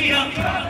sus